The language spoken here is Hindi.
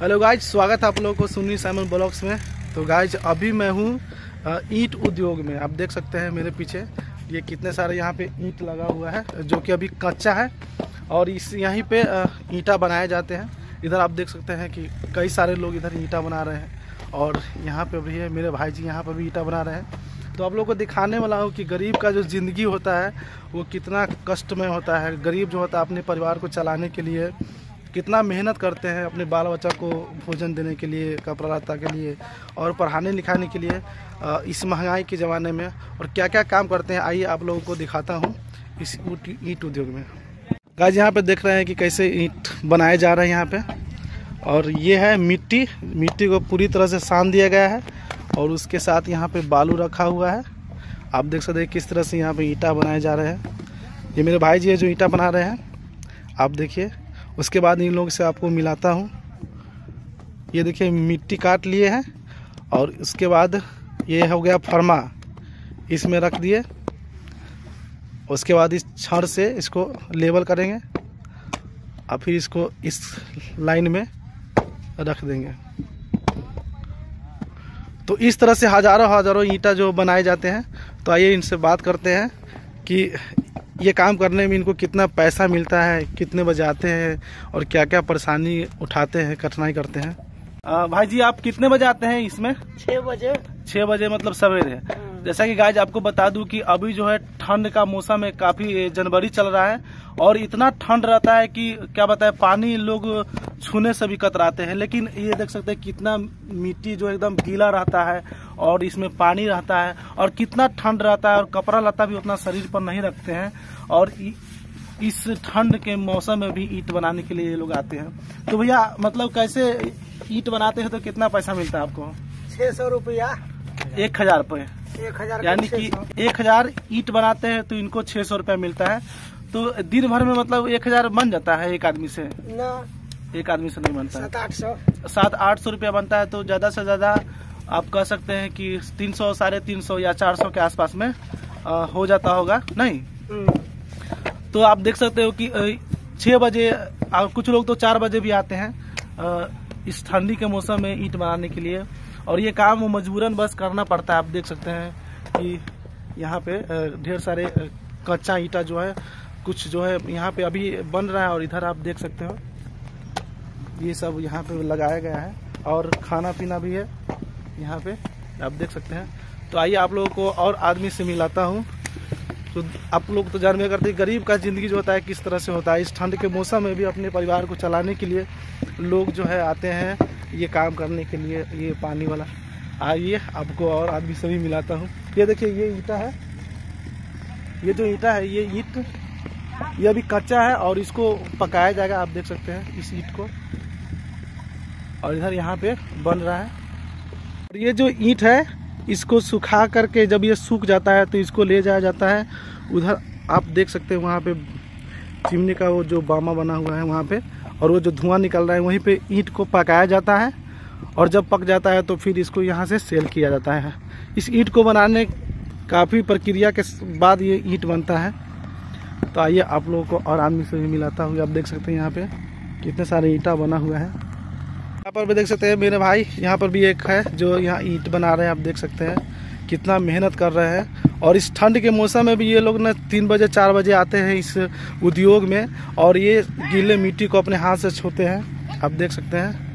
हेलो गाइज़ स्वागत है आप लोगों को सुनी साइमन ब्लॉग्स में। तो गाइज़ अभी मैं हूँ ईंट उद्योग में। आप देख सकते हैं मेरे पीछे, ये कितने सारे यहाँ पे ईंट लगा हुआ है, जो कि अभी कच्चा है। और इस यहीं पे ईंटा बनाए जाते हैं। इधर आप देख सकते हैं कि कई सारे लोग इधर ईंटा बना रहे हैं। और यहाँ पे भी है, मेरे भाई जी यहाँ पर भी ईंटा बना रहे हैं। तो आप लोग को दिखाने वाला हूँ कि गरीब का जो ज़िंदगी होता है, वो कितना कष्टमय होता है। गरीब जो होता है अपने परिवार को चलाने के लिए कितना मेहनत करते हैं अपने बाल बच्चा को भोजन देने के लिए, कपड़ा लत्ता के लिए और पढ़ाने लिखाने के लिए इस महँगाई के ज़माने में और क्या क्या काम करते हैं, आइए आप लोगों को दिखाता हूँ इस ईंट उद्योग में। गाज यहाँ पे देख रहे हैं कि कैसे ईंट बनाए जा रहे हैं यहाँ पे। और ये है मिट्टी मिट्टी को पूरी तरह से सान दिया गया है और उसके साथ यहाँ पे बालू रखा हुआ है। आप देख सकते हैं किस तरह से यहाँ पे ईंटा बनाए जा रहे हैं। ये मेरे भाई जी है जो ईंटा बना रहे हैं। आप देखिए। उसके बाद इन लोगों से आपको मिलाता हूँ। ये देखिए, मिट्टी काट लिए हैं और उसके बाद ये हो गया फर्मा। इसमें रख दिए। उसके बाद इस छड़ से इसको लेबल करेंगे और फिर इसको इस लाइन में रख देंगे। तो इस तरह से हज़ारों हज़ारों ईंटा जो बनाए जाते हैं तो आइए इनसे बात करते हैं कि ये काम करने में इनको कितना पैसा मिलता है कितने बजे आते हैं और क्या क्या परेशानी उठाते हैं कठिनाई करते हैं? आ, भाई जी आप कितने बजे आते हैं इसमें? छह बजे। छः बजे मतलब सवेरे। जैसा कि गाइज़ आपको बता दूँ कि अभी जो है ठंड का मौसम है काफ़ी जनवरी चल रहा है। और इतना ठंड रहता है कि क्या बताए पानी लोग छूने से भी कतराते हैं। लेकिन ये देख सकते हैं कितना मिट्टी जो एकदम गीला रहता है और इसमें पानी रहता है और कितना ठंड रहता है और कपड़ा लता भी उतना शरीर पर नहीं रखते हैं और इस ठंड के मौसम में भी ईट बनाने के लिए ये लोग आते हैं। तो भैया मतलब कैसे ईट बनाते हैं तो कितना पैसा मिलता है आपको? छह सौ रुपया। एक हज़ार रुपये। एक हज़ार यानी कि एक हज़ार ईट बनाते हैं तो इनको छह सौ रुपया मिलता है। तो दिन भर में मतलब एक हज़ार बन जाता है एक आदमी से? न। एक आदमी से नहीं बनता। सात आठ सौ। सात आठ सौ रुपया बनता है तो ज़्यादा से ज़्यादा आप कह सकते हैं कि तीन सौ साढ़े तीन सौ या चार सौ के आसपास में अ, हो जाता होगा नहीं? हम्म, तो आप देख सकते हो कि छह बजे और कुछ लोग तो चार बजे भी आते हैं अ, इस ठंडी के मौसम में ईंट बनाने के लिए। और ये काम मजबूरन बस करना पड़ता है आप देख सकते हैं कि यहाँ पे ढेर सारे कच्चा ईटा जो है कुछ जो है यहाँ पे अभी बन रहा है और इधर आप देख सकते हो। ये सब यहाँ पे लगाया गया है और खाना पीना भी है यहाँ पे, आप देख सकते हैं। तो आइए आप लोगों को और आदमी से मिलाता हूँ। तो आप लोग तो जानवे करते हैं, गरीब का ज़िंदगी जो होता है किस तरह से होता है। इस ठंड के मौसम में भी अपने परिवार को चलाने के लिए लोग जो है आते हैं ये काम करने के लिए, ये पानी वाला। आइए आपको और आदमी से भी मिलाता हूँ। ये देखिए, ये ईटा है। ये जो ईटा है, ये ईंट ये अभी कच्चा है और इसको पकाया जाएगा, आप देख सकते हैं इस ईट को। और इधर यहाँ पे बन रहा है। और ये जो ईंट है, इसको सुखा करके जब ये सूख जाता है तो इसको ले जाया जाता है। उधर आप देख सकते हैं वहाँ पे चिमनी का वो जो बामा बना हुआ है वहाँ पे, और वो जो धुआँ निकल रहा है वहीं पे ईंट को पकाया जाता है। और जब पक जाता है तो फिर इसको यहाँ से सेल किया जाता है। इस ईंट को बनाने काफ़ी प्रक्रिया के बाद ये ईंट बनता है। तो आइए आप लोगों को और आदमी से भी मिलाता हुआ आप देख सकते हैं यहाँ पे कितने सारे ईंटा बना हुआ है। यहाँ पर भी देख सकते हैं मेरे भाई, यहाँ पर भी एक है जो यहाँ ईंट बना रहे हैं, आप देख सकते हैं। कितना मेहनत कर रहे हैं और इस ठंड के मौसम में भी ये लोग ना तीन बजे, चार बजे आते हैं इस उद्योग में और ये गीले मिट्टी को अपने हाथ से छूते हैं, आप देख सकते हैं।